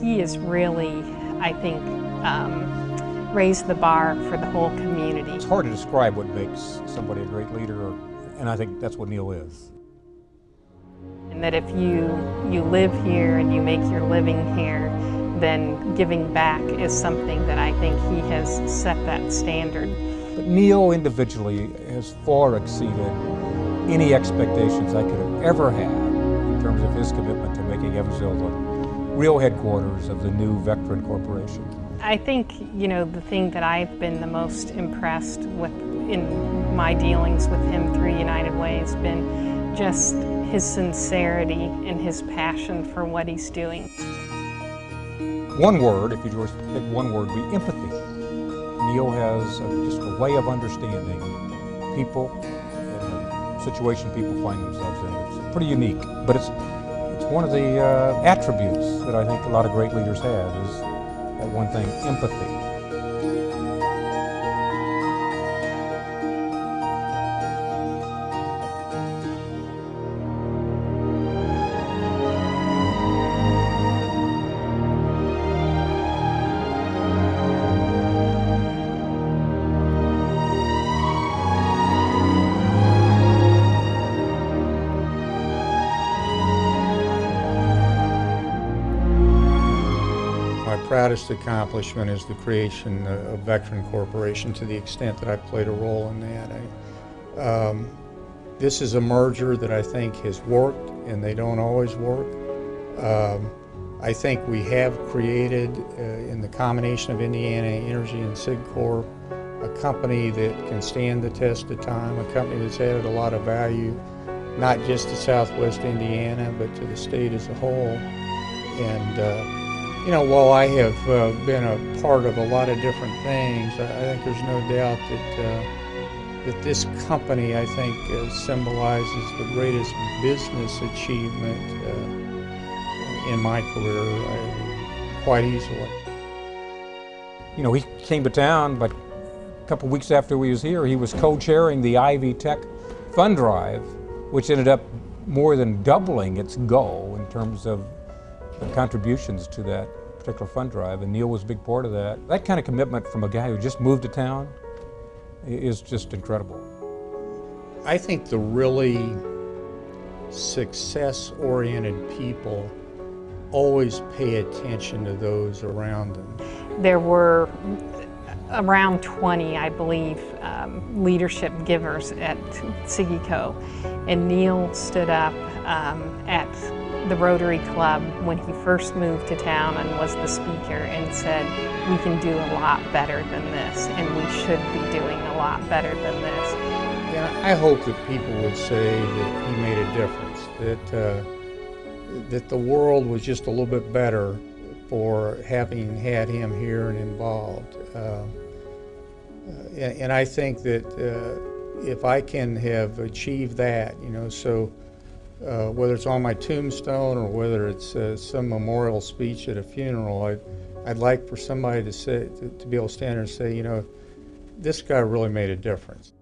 he has really, I think, um, raised the bar for the whole community. It's hard to describe what makes somebody a great leader, and I think that's what Niel is. And that if you, you live here and you make your living here, then giving back is something that I think he has set that standard. But Niel individually has far exceeded any expectations I could have ever had in terms of his commitment to making Evansville real headquarters of the new Vectren Corporation. I think, you know, the thing that I've been the most impressed with in my dealings with him through United Way has been just his sincerity and his passion for what he's doing. One word, if you just pick one word, be empathy. Niel has a, just a way of understanding people and the situation people find themselves in. It's pretty unique, but it's it's one of the uh, attributes that I think a lot of great leaders have is that one thing, empathy. Proudest accomplishment is the creation of Vectren Corporation to the extent that I played a role in that. I, um, this is a merger that I think has worked, and they don't always work. Um, I think we have created, uh, in the combination of Indiana Energy and SigCorp, a company that can stand the test of time, a company that's added a lot of value, not just to Southwest Indiana, but to the state as a whole. And uh, you know, while I have uh, been a part of a lot of different things, I, think there's no doubt that uh, that this company, I think, uh, symbolizes the greatest business achievement uh, in my career, uh, quite easily. You know, he came to town, but a couple weeks after we was here, he was co-chairing the Ivy Tech Fund Drive, which ended up more than doubling its goal in terms of contributions to that particular fund drive, and Niel was a big part of that. That kind of commitment from a guy who just moved to town is just incredible. I think the really success-oriented people always pay attention to those around them. There were around 20, I believe, um, leadership givers at SIGECO, and Neil stood up um, at the Rotary Club when he first moved to town and was the speaker and said, we can do a lot better than this and we should be doing a lot better than this. And I hope that people would say that he made a difference, that, uh, that the world was just a little bit better for having had him here and involved. Uh, and, and, I think that uh, if I can have achieved that, you know, so uh, whether it's on my tombstone or whether it's uh, some memorial speech at a funeral, I'd, I'd like for somebody to say to, to be able to stand there and say, you know, this guy really made a difference.